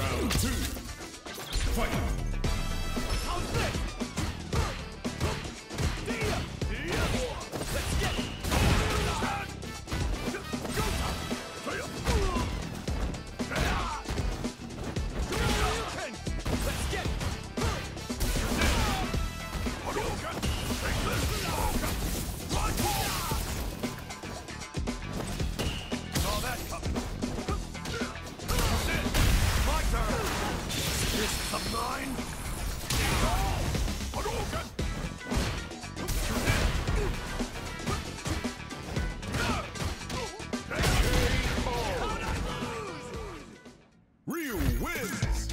Round two. Fight. Ryu wins!